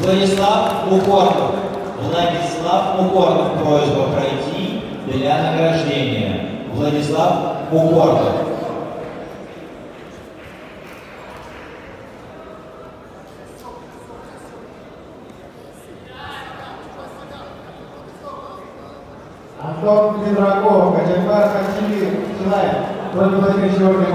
Владислав Мухорнов. Владислав Мухорнов. Просьба пройти для награждения. Владислав Мухорнов. Антон Петраков, Качанбар Хачили, Силаев, против Владимир Черный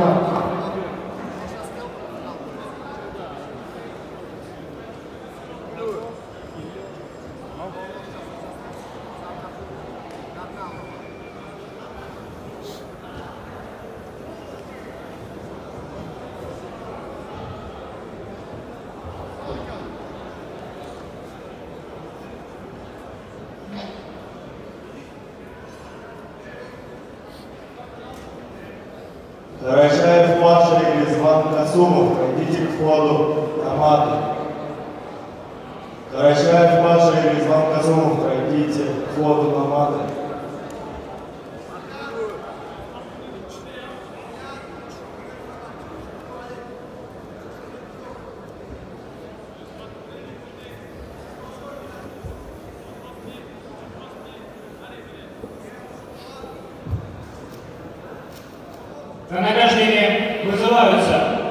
Дорожаев младший Резван Касумов, пройдите к входу маты. Дорожаев младший Резван Касумов, пройдите к входу на На награждение вызываются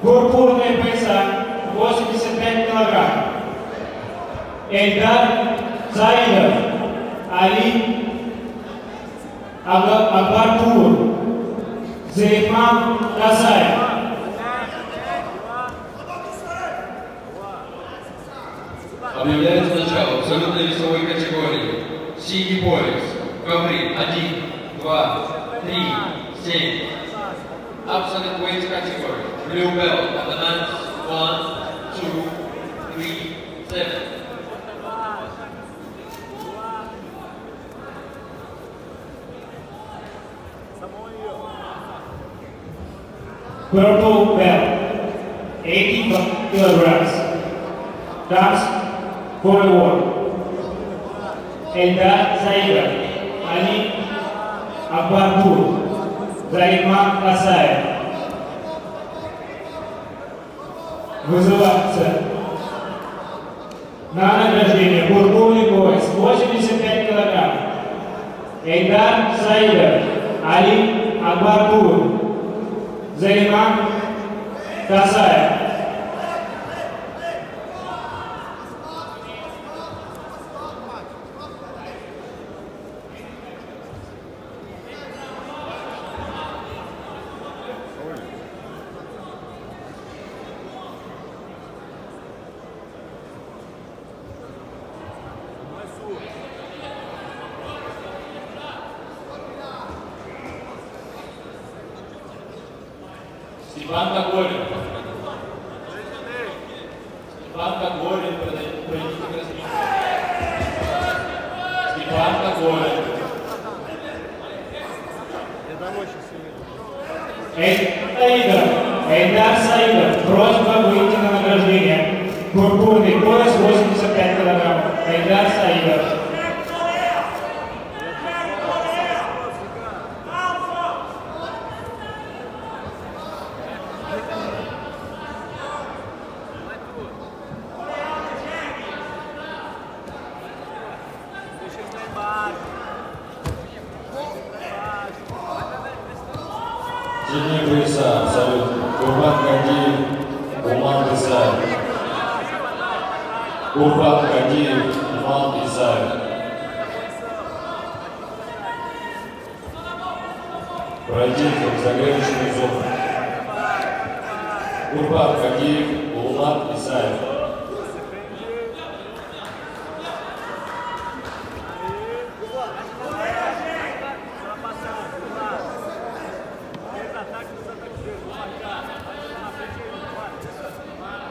пурпурные пояса 85 килограмм. Эльдар Заидов, Али Агбарпур, Зейфман Казаев. Объявляется начало абсолютной весовой категории. Синий пояс. Ковры. Один, два, три, семь. Absolute weight category. Blue belt on the mat. One, two, three, seven. Purple belt, 80 kilograms. That's forward. And that side, Ali Abadul. Зариман Касаев. Вызываться на награждение пурпурный пояс 85 килограмм. Эльдар Заидов, Али Акбарпур, Зариман Касаев. Степан Кокорин. Степан Кокорин, пройдите к развитию. Степан Кокорин. Саидов, Эльдар Саидов, просьба выйти на награждение. Пурпурный пояс 85 килограмм. Эльдар Саидов. Синие пояса, абсолютно. Курбан Кадиев, Уман Исаев. Курбан Кадиев, Уман Исаев. Пройдите в загрузочную зону. Курбан Кадиев, Уман Исаев.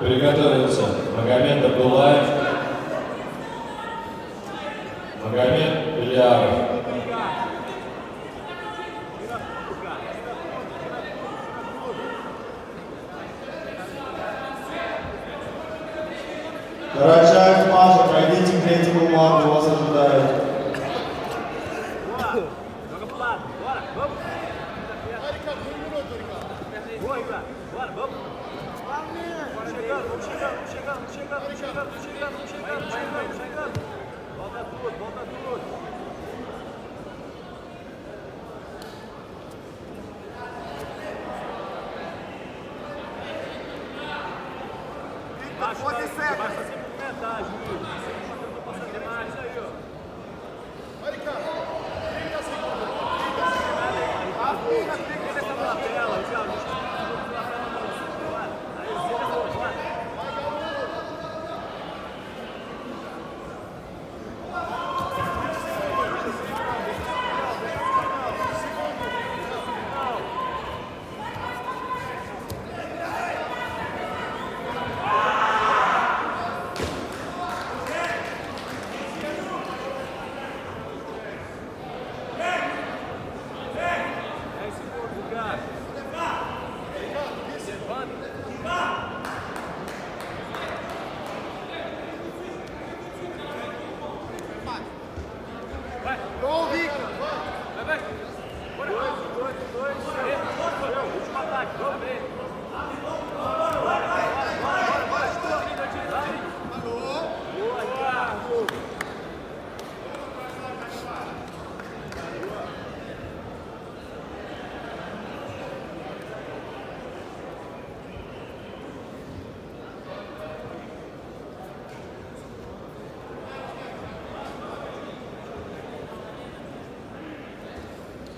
Приготовился. Магомед Абдулаев, Магомед Ильяров. Караджаев Маша, пройдите к третьему манду, а вас ожидают. chegando, vamos chegando, vamos chegando, vamos chegando, vamos chegando, vamos chegando, vamos chegando, vamos chegando, vamos chegando. Volta tudo, volta tudo. Baixa, pode ser. Baixa sem movimentar, Júlio. Passando demais aí, ó. Olha, cara.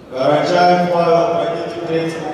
Карачаев Павел, родитель третьего